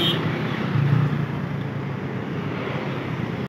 much.